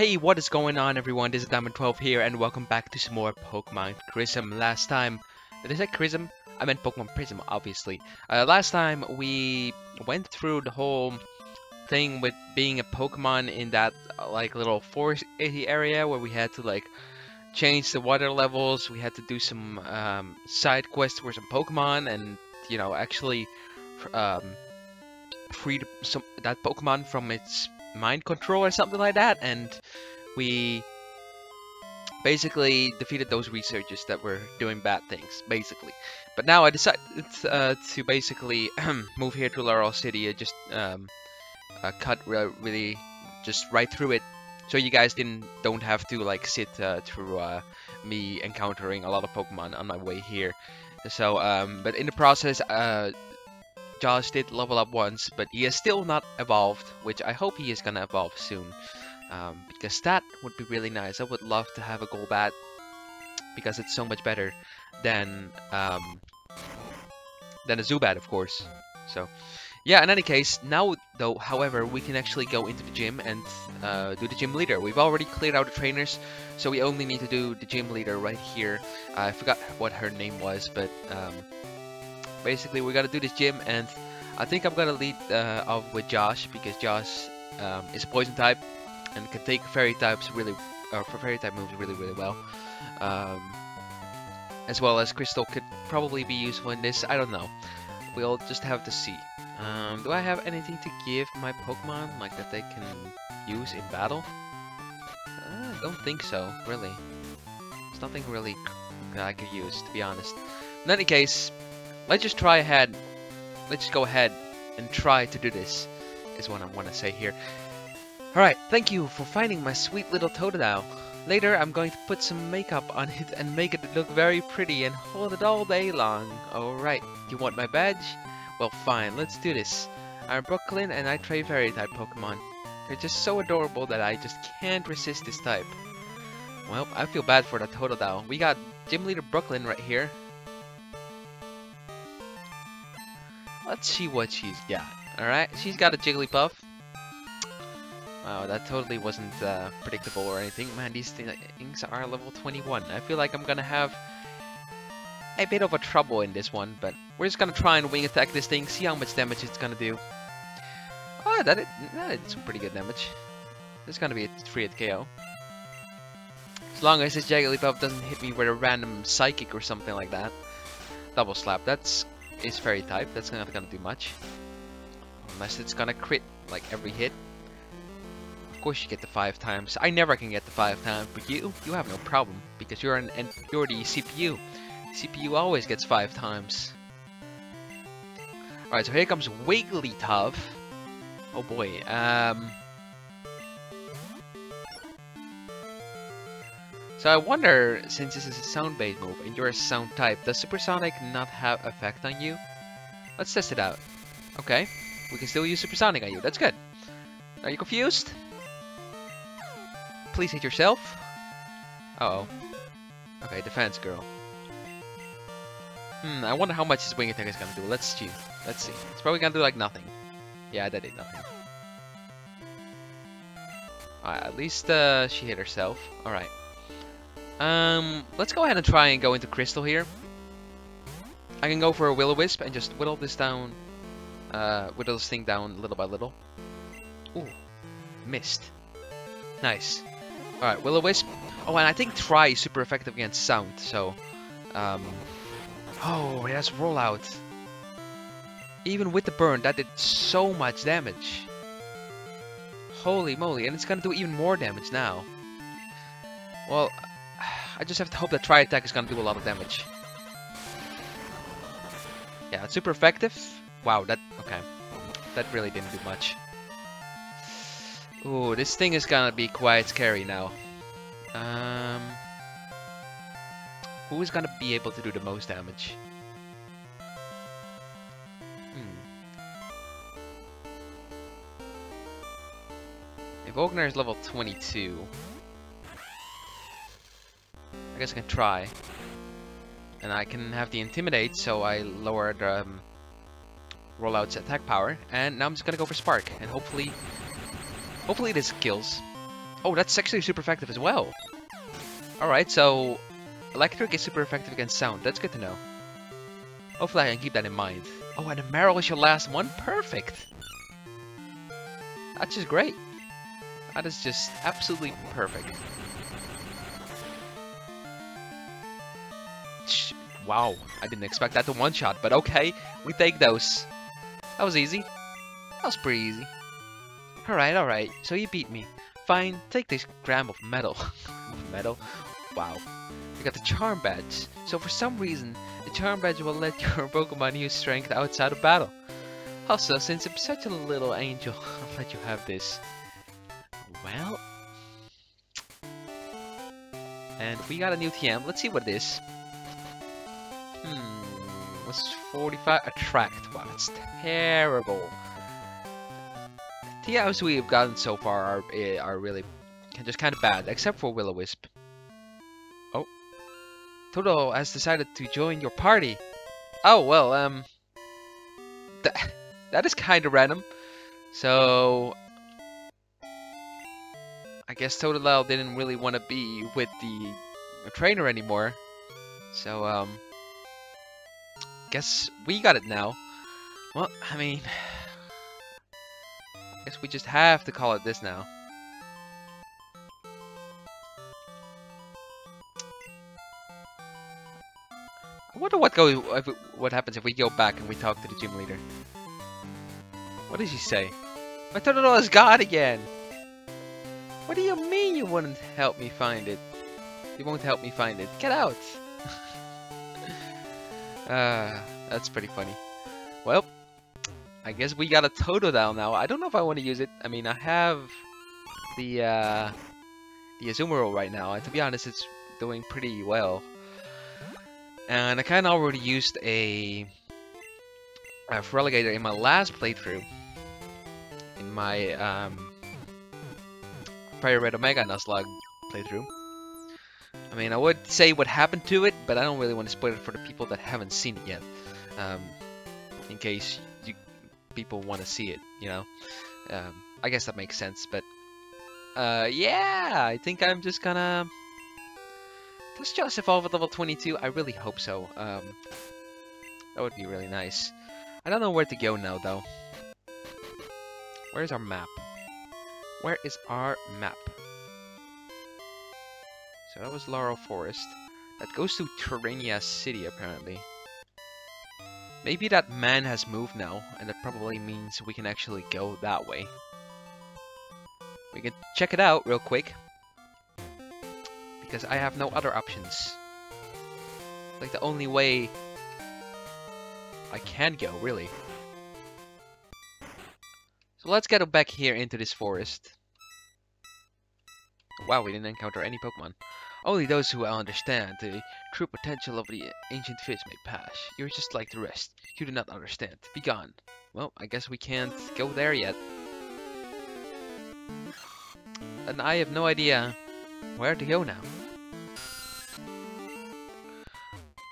Hey, what is going on everyone? This is Dinomen12 here and welcome back to some more Pokemon Chrism. Last time, did I say Chrism? I meant Pokemon Prism, obviously. Uh, last time we went through the whole thing with being a Pokemon in that uh, like little forest area where we had to like change the water levels. We had to do some um, side quests for some Pokemon and you know actually um, free some that Pokemon from its mind control or something like that, and we basically defeated those researchers that were doing bad things, basically. But now I decided uh, to basically move here to Laurel City and just um, uh, cut re really just right through it, so you guys didn't don't have to like sit uh, through uh, me encountering a lot of Pokemon on my way here. So, um, but in the process, uh, Josh did level up once, but he is still not evolved, which I hope he is gonna evolve soon. Um, because that would be really nice. I would love to have a Golbat because it's so much better than um, than a Zubat, of course. So, yeah. In any case, now though, however, we can actually go into the gym and uh, do the gym leader. We've already cleared out the trainers, so we only need to do the gym leader right here. I forgot what her name was, but um, basically we gotta do this gym and I think I'm gonna lead uh, off with Josh because Josh um, is a poison type and can take fairy types really or for fairy type moves really really well. Um, as well as Crystal could probably be useful in this I don't know. We'll just have to see. Um, do I have anything to give my Pokemon like that they can use in battle? Uh, I don't think so really. There's nothing really that I could use to be honest. In any case let's just try ahead. Let's just go ahead and try to do this, is what I want to say here. Alright, thank you for finding my sweet little Totodile. Later, I'm going to put some makeup on it and make it look very pretty and hold it all day long. Alright, you want my badge? Well, fine, let's do this. I'm Brooklyn and I trade fairy type Pokemon. They're just so adorable that I just can't resist this type. Well, I feel bad for the Totodile. We got Gym Leader Brooklyn right here, Let's see what she's got. Alright, she's got a Jigglypuff. Wow, that totally wasn't uh, predictable or anything. Man, these things are level 21. I feel like I'm gonna have a bit of a trouble in this one, but we're just gonna try and wing attack this thing, see how much damage it's gonna do. Oh, that did, that did some pretty good damage. It's gonna be a 3 hit KO. As long as this Jigglypuff doesn't hit me with a random Psychic or something like that. Double Slap, that's is fairy type, that's not gonna do much. Unless it's gonna crit like every hit. Of course you get the five times. I never can get the five times, but you, you have no problem because you're an, you're the CPU. CPU always gets five times. Alright, so here comes Wigglytuff. Oh boy, um... So I wonder, since this is a sound-based move and you're a sound type, does Supersonic not have effect on you? Let's test it out. Okay, we can still use Supersonic on you, that's good. Are you confused? Please hit yourself. Uh oh Okay, defense girl. Hmm, I wonder how much this wing attack is gonna do. Let's see. Let's see. It's probably gonna do like nothing. Yeah, that did nothing. Alright, at least uh, she hit herself. Alright. Um, let's go ahead and try and go into Crystal here. I can go for a Will-O-Wisp and just whittle this down, uh, whittle this thing down little by little. Ooh, missed. Nice. Alright, Will-O-Wisp. Oh, and I think Try is super effective against Sound, so... Um, oh, it has Rollout. Even with the burn, that did so much damage. Holy moly, and it's gonna do even more damage now. Well, I just have to hope that Tri Attack is gonna do a lot of damage. Yeah, it's super effective. Wow, that... okay. That really didn't do much. Ooh, this thing is gonna be quite scary now. Um... Who is gonna be able to do the most damage? Hmm. If Ogner is level 22, guess I can try. And I can have the Intimidate, so I lower the um, rollout's attack power. And now I'm just gonna go for Spark, and hopefully, hopefully this kills. Oh, that's actually super effective as well. Alright, so electric is super effective against sound. That's good to know. Hopefully I can keep that in mind. Oh, and a Marill is your last one? Perfect! That's just great. That is just absolutely perfect. Wow, I didn't expect that to one-shot, but okay, we take those. That was easy. That was pretty easy. Alright, alright, so you beat me. Fine, take this gram of metal. metal? Wow. You got the charm badge. So for some reason, the charm badge will let your Pokemon use strength outside of battle. Also, since I'm such a little angel, I'll let you have this. Well... And we got a new TM. Let's see what it is. Hmm... What's 45? Attract. Wow, that's terrible. TMs we've gotten so far are, eh, are really just kind of bad, except for Will-O-Wisp. Oh. Toto has decided to join your party. Oh, well, um... That, that is kind of random. So... I guess Totodile didn't really want to be with the trainer anymore. So, um... Guess we got it now. Well, I mean... Guess we just have to call it this now. I wonder what go what happens if we go back and we talk to the gym leader. What does he say? My Totodile is God again! What do you mean you wouldn't help me find it? You won't help me find it. Get out! Uh, that's pretty funny. Well, I guess we got a Totodile now. I don't know if I want to use it. I mean, I have the uh, the Azumarill right now, and to be honest, it's doing pretty well. And I kind of already used a, a Feraligatr in my last playthrough. In my um, Fire Red Omega Nuzlocke playthrough. I mean, I would say what happened to it, but I don't really want to spoil it for the people that haven't seen it yet. Um, in case you people want to see it, you know. Um, I guess that makes sense, but uh, yeah, I think I'm just gonna. Does Joseph evolve at level 22? I really hope so. Um, that would be really nice. I don't know where to go now, though. Where's our map? Where is our map? So that was Laurel Forest. That goes to Torenia City, apparently. Maybe that man has moved now, and that probably means we can actually go that way. We can check it out real quick. Because I have no other options. Like the only way I can go, really. So let's get back here into this forest. Wow, we didn't encounter any Pokemon. Only those who understand the true potential of the ancient fish may pass. You're just like the rest. You do not understand. Be gone. Well, I guess we can't go there yet. And I have no idea where to go now.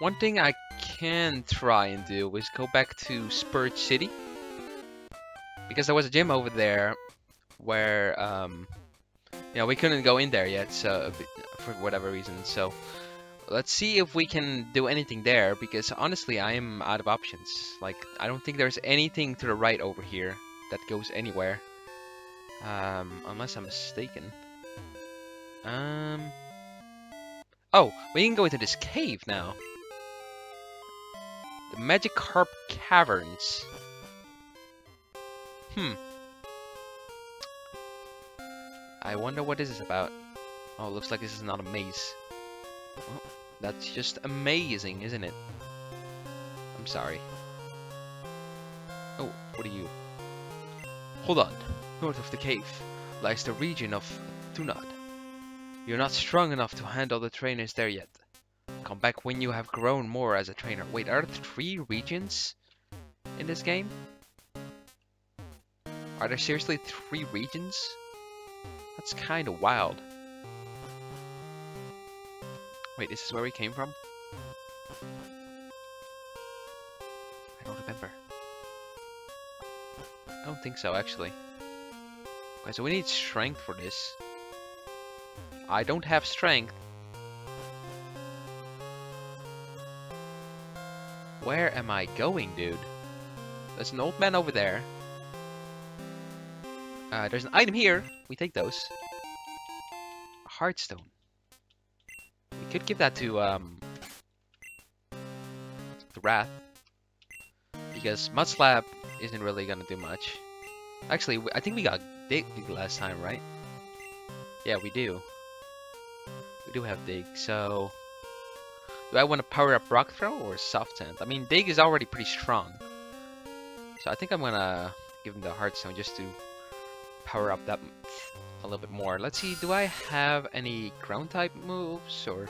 One thing I can try and do is go back to Spurge City. Because there was a gym over there where, um, know, we couldn't go in there yet, so for whatever reason. So let's see if we can do anything there, because honestly, I am out of options. Like, I don't think there's anything to the right over here that goes anywhere. Um, unless I'm mistaken. Um. Oh, we can go into this cave now. The Magikarp Caverns. Hmm. I wonder what this is about. Oh, looks like this is not a maze. That's just amazing, isn't it? I'm sorry. Oh, what are you? Hold on. North of the cave lies the region of Tunod. You're not strong enough to handle the trainers there yet. Come back when you have grown more as a trainer. Wait, are there three regions in this game? Are there seriously three regions? That's kind of wild. Wait, this is where we came from? I don't remember. I don't think so, actually. Okay, so we need strength for this. I don't have strength. Where am I going, dude? There's an old man over there. Uh, there's an item here. We take those. A Heartstone. We could give that to, um... The Wrath. Because Mud Slap isn't really gonna do much. Actually, I think we got Dig last time, right? Yeah, we do. We do have Dig, so... Do I want to power up Rock Throw or Soft Sand? I mean, Dig is already pretty strong. So I think I'm gonna give him the Heartstone just to power up that a little bit more. Let's see, do I have any ground type moves or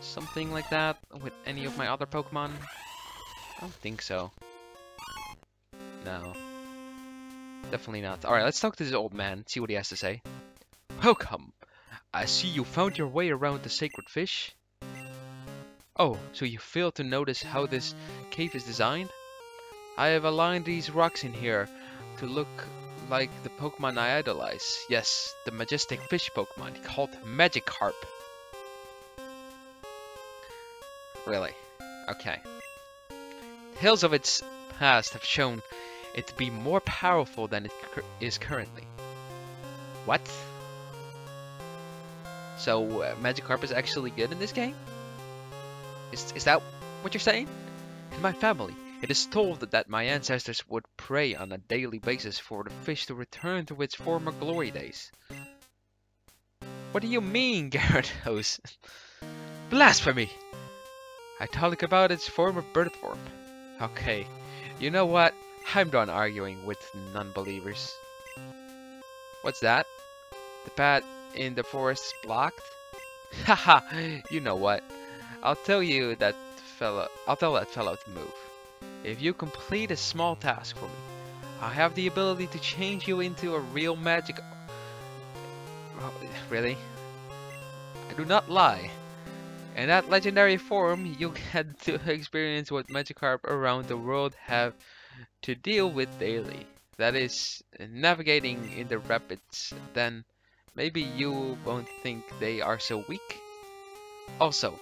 something like that with any of my other Pokemon? I don't think so. No. Definitely not. Alright, let's talk to this old man, see what he has to say. Welcome! I see you found your way around the sacred fish. Oh, so you failed to notice how this cave is designed? I have aligned these rocks in here to look like the Pokemon I idolize. Yes, the majestic fish Pokemon called Magikarp. Really? Okay. Tales of its past have shown it to be more powerful than it is currently. What? So, uh, Magikarp is actually good in this game? Is, is that what you're saying? In my family, it is told that my ancestors would pray on a daily basis for the fish to return to its former glory days. What do you mean, Gyarados? Blasphemy! I talk about its former birth form. Okay, you know what? I'm done arguing with non-believers. What's that? The path in the forest is blocked? Haha, you know what? I'll tell you that fellow- I'll tell that fellow to move. If you complete a small task for me, I have the ability to change you into a real magic oh, Really? I do not lie. In that legendary form, you get to experience what Magikarp around the world have to deal with daily. That is, navigating in the rapids, then maybe you won't think they are so weak. Also,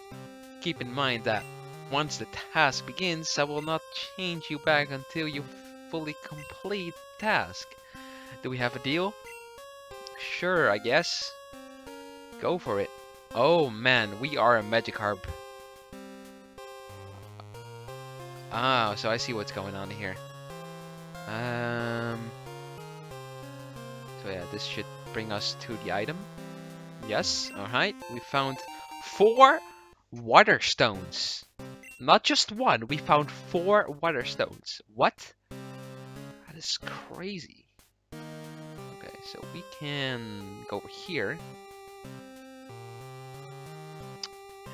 keep in mind that once the task begins, I will not change you back until you fully complete task. Do we have a deal? Sure, I guess. Go for it. Oh man, we are a Magikarp. Ah, so I see what's going on here. Um. So yeah, this should bring us to the item. Yes, alright. We found four water stones. Not just one, we found four water stones. What? That is crazy. Okay, so we can go over here.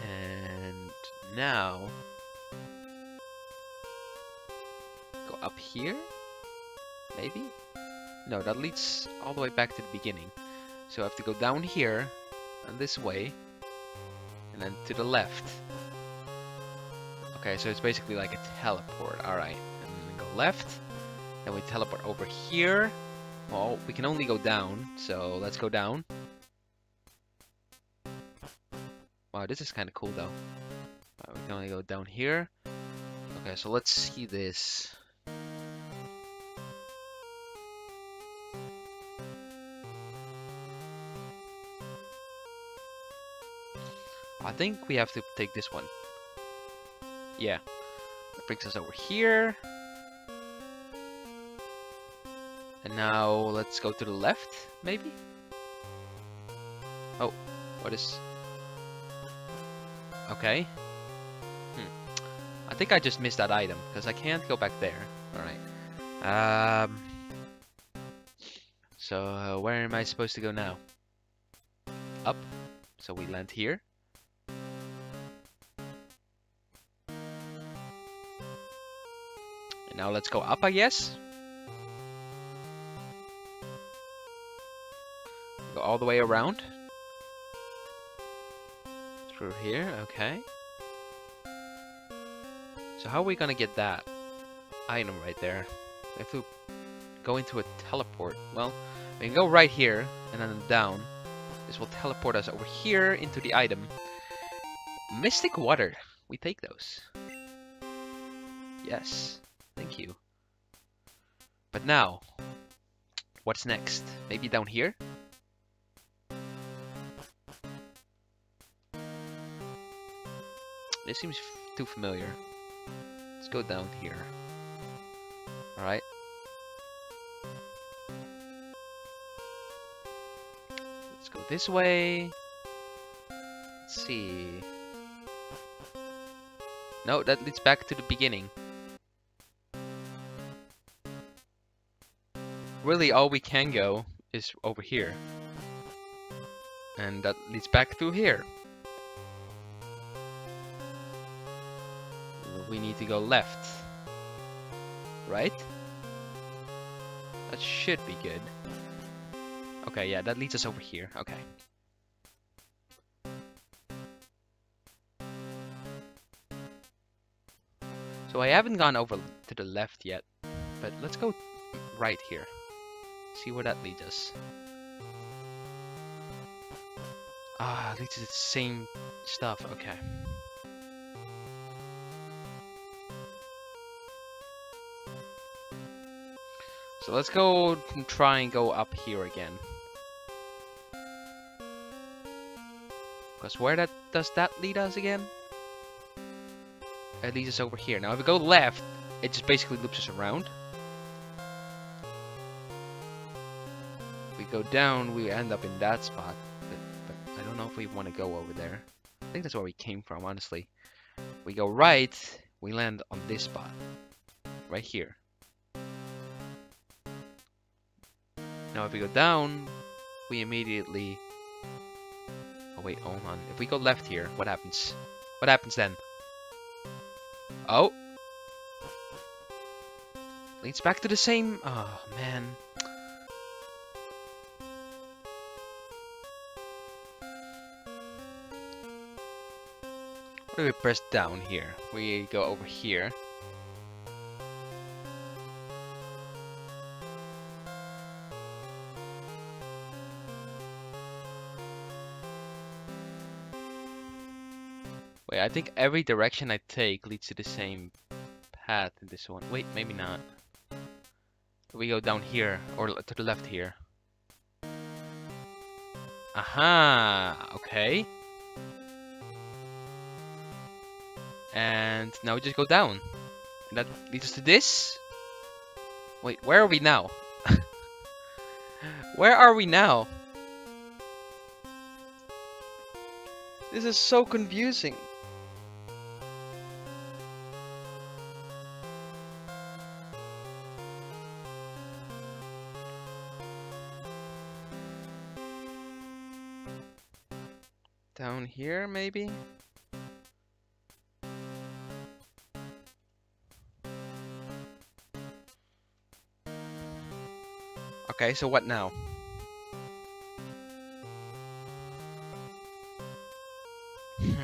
And now go up here? Maybe? No, that leads all the way back to the beginning. So I have to go down here and this way and then to the left. Okay, so it's basically like a teleport. Alright, and go left. Then we teleport over here. Well, we can only go down, so let's go down. Wow, this is kind of cool though. Right, we can only go down here. Okay, so let's see this. I think we have to take this one. Yeah. That brings us over here. And now let's go to the left, maybe? Oh, what is... Okay. Hmm. I think I just missed that item, because I can't go back there. Alright. Um... So, uh, where am I supposed to go now? Up. So we land here. And now let's go up, I guess. Go all the way around. Through here, okay. So how are we gonna get that item right there? If we go into a teleport, well, we can go right here and then down. This will teleport us over here into the item. Mystic Water. We take those. Yes. Thank you. But now, what's next? Maybe down here? This seems too familiar. Let's go down here. Alright. Let's go this way. Let's see. No, that leads back to the beginning. Really, all we can go is over here. And that leads back through here. We need to go left. Right? That should be good. Okay, yeah, that leads us over here. Okay. So I haven't gone over to the left yet, but let's go right here. See where that leads us. Ah, leads to the same stuff, okay. So let's go and try and go up here again. Because where that does that lead us again? It leads us over here. Now if we go left, it just basically loops us around. Go down, we end up in that spot. But, but I don't know if we want to go over there. I think that's where we came from, honestly. We go right, we land on this spot. Right here. Now if we go down, we immediately... Oh wait, hold on. If we go left here, what happens? What happens then? Oh! Leads back to the same... Oh, man. We press down here? We go over here. Wait, I think every direction I take leads to the same path in this one. Wait, maybe not. We go down here, or to the left here. Aha! Okay. And now we just go down. And that leads us to this? Wait, where are we now? where are we now? This is so confusing. Down here, maybe? Okay, so what now? Hmm.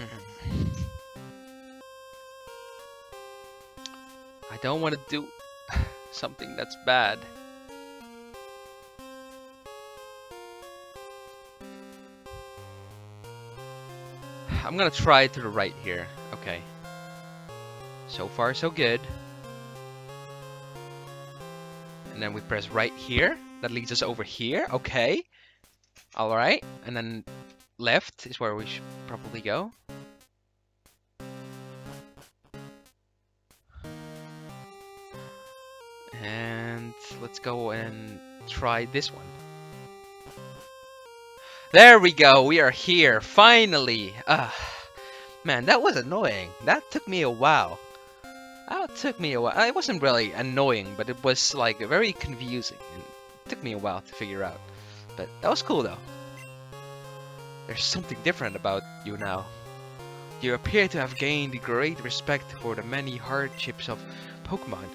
I don't want to do something that's bad. I'm gonna try to the right here. Okay. So far, so good. And then we press right here. That leads us over here. Okay. Alright. And then left is where we should probably go. And let's go and try this one. There we go, we are here, finally! Uh, man, that was annoying. That took me a while. That took me a while. It wasn't really annoying, but it was like very confusing. And took me a while to figure out. But that was cool though. There's something different about you now. You appear to have gained great respect for the many hardships of Pokemon,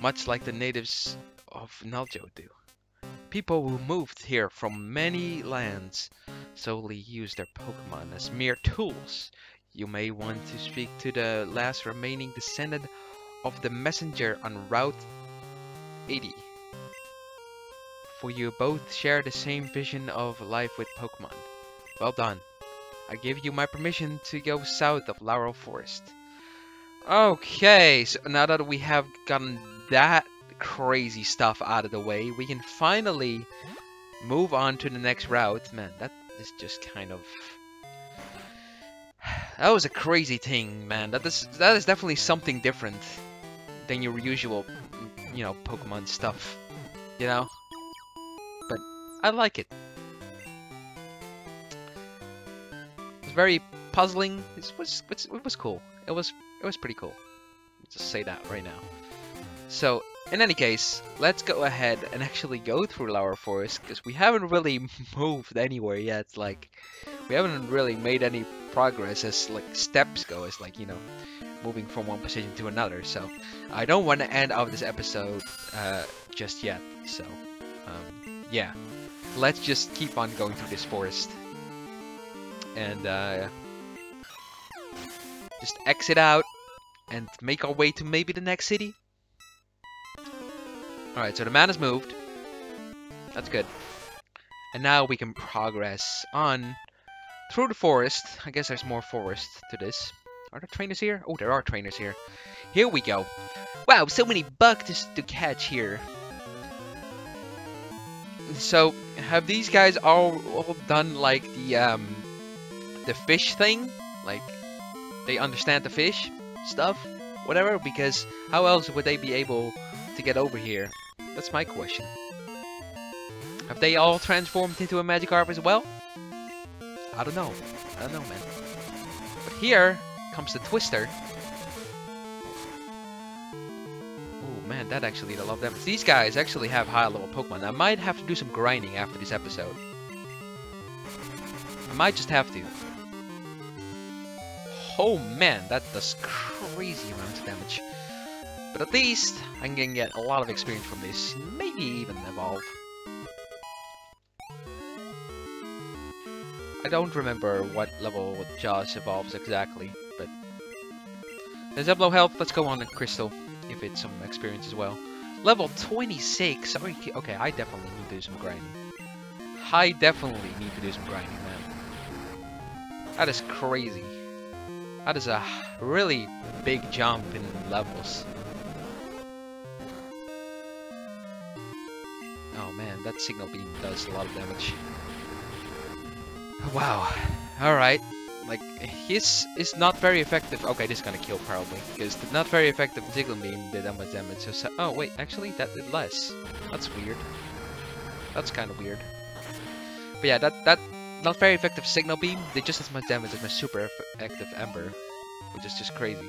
much like the natives of Naljo do. People who moved here from many lands solely use their Pokemon as mere tools. You may want to speak to the last remaining descendant of the messenger on Route 80. For you both share the same vision of life with Pokemon. Well done. I give you my permission to go south of Laurel Forest. Okay, so now that we have gotten that crazy stuff out of the way, we can finally move on to the next route. Man, that is just kind of... That was a crazy thing, man. That is, that is definitely something different than your usual, you know, Pokemon stuff. You know? I like it. It's very puzzling. It was, it was cool. It was, it was pretty cool. Let's Just say that right now. So, in any case, let's go ahead and actually go through Laurel Forest, because we haven't really moved anywhere yet, like, we haven't really made any progress as, like, steps go, as, like, you know, moving from one position to another, so I don't want to end off this episode uh, just yet, so, um, yeah, let's just keep on going through this forest, and, uh, just exit out, and make our way to maybe the next city, Alright, so the man has moved. That's good. And now we can progress on through the forest. I guess there's more forest to this. Are there trainers here? Oh, there are trainers here. Here we go. Wow, so many bugs to catch here. So, have these guys all, all done like the um, the fish thing? Like, they understand the fish stuff? Whatever, because how else would they be able to get over here? That's my question. Have they all transformed into a Magikarp as well? I don't know. I don't know, man. But here comes the Twister. That actually did a lot of damage. These guys actually have high level Pokemon. I might have to do some grinding after this episode. I might just have to. Oh man, that does crazy amounts of damage. But at least I can get a lot of experience from this. Maybe even evolve. I don't remember what level Josh evolves exactly, but... There's low health, let's go on to Crystal, give it some experience as well. Level 26! Okay, I definitely need to do some grinding. I definitely need to do some grinding, man. That is crazy. That is a really big jump in levels. Oh man, that signal beam does a lot of damage. Wow. Alright. Like, his is not very effective. Okay, this is gonna kill probably. Because the not very effective signal beam did that much damage. So, oh, wait, actually, that did less. That's weird. That's kind of weird. But yeah, that, that not very effective signal beam did just as much damage as my super effective Ember. Which is just crazy.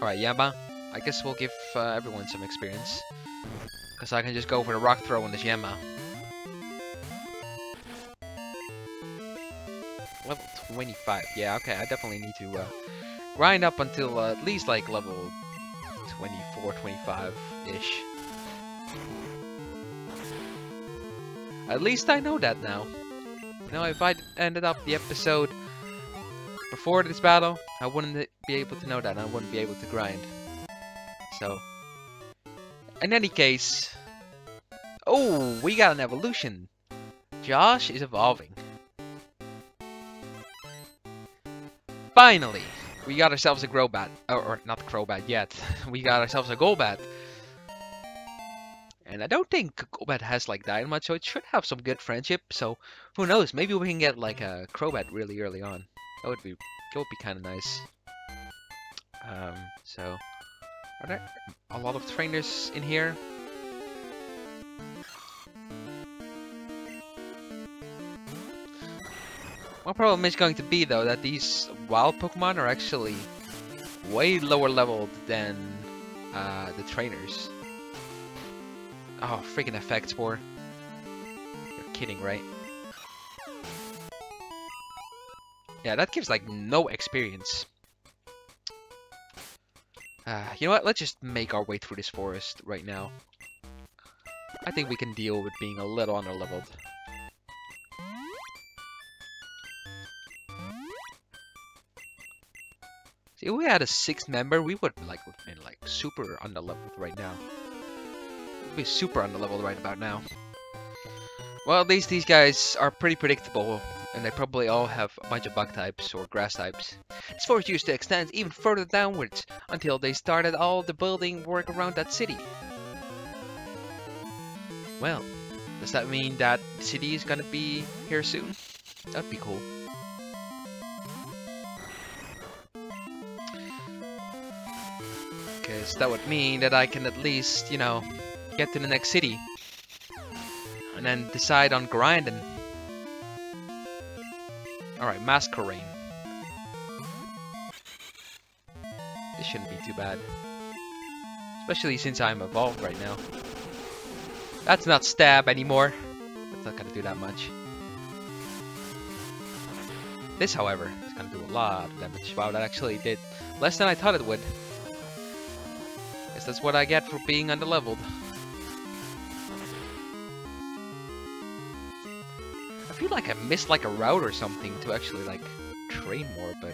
Alright, Yanma. I guess we'll give uh, everyone some experience. Because I can just go for the rock throw on this Yanma. Level 25. Yeah, okay, I definitely need to uh, grind up until uh, at least like level 24, 25-ish. At least I know that now. You know, if I ended up the episode before this battle, I wouldn't be able to know that. I wouldn't be able to grind. So, in any case... Oh, we got an evolution. Josh is evolving. Finally! We got ourselves a Crobat. Or, or not Crobat yet. we got ourselves a Golbat. And I don't think Golbat has like Dynamite, so it should have some good friendship. So who knows? Maybe we can get like a Crobat really early on. That would be that would be kind of nice. Um, so are there a lot of trainers in here? One problem is going to be though that these wild Pokemon are actually way lower leveled than uh, the trainers. Oh, freaking effect spore. You're kidding, right? Yeah, that gives like no experience. Uh, you know what? Let's just make our way through this forest right now. I think we can deal with being a little underleveled. If we had a sixth member, we would like been like super underleveled right now. We'd be super underleveled right about now. Well, at least these guys are pretty predictable, and they probably all have a bunch of bug types or grass types. This forest used to extend even further downwards until they started all the building work around that city. Well, does that mean that the city is gonna be here soon? That'd be cool. That would mean that I can at least, you know, get to the next city. And then decide on grinding. Alright, Masquerain. This shouldn't be too bad. Especially since I'm evolved right now. That's not stab anymore. That's not gonna do that much. This, however, is gonna do a lot of damage. Wow, that actually did less than I thought it would. That's what I get for being underleveled. I feel like I missed like a route or something to actually like train more, but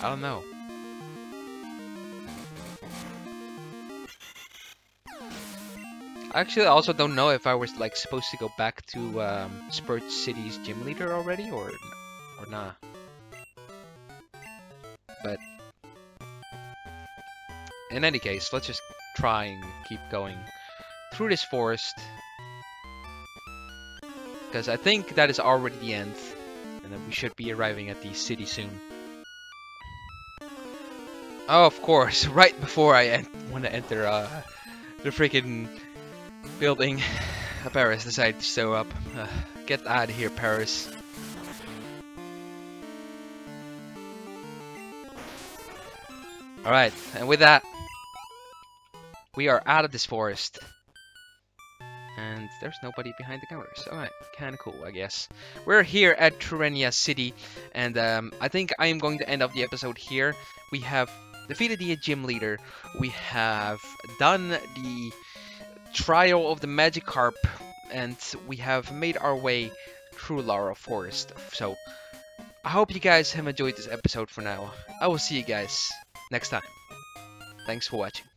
I don't know. I actually, I also don't know if I was like supposed to go back to um, Spurge City's gym leader already or or not. But in any case, let's just try and keep going through this forest because I think that is already the end, and then we should be arriving at the city soon. Oh, of course, right before I want to enter uh, the freaking building, Paris decided to show up. Uh, get out of here, Paris. Alright, and with that, we are out of this forest. And there's nobody behind the counters. Alright, kinda cool, I guess. We're here at Torenia City, and um, I think I am going to end up the episode here. We have defeated the gym leader. We have done the trial of the Magikarp, and we have made our way through Laurel Forest. So, I hope you guys have enjoyed this episode for now. I will see you guys next time. Thanks for watching.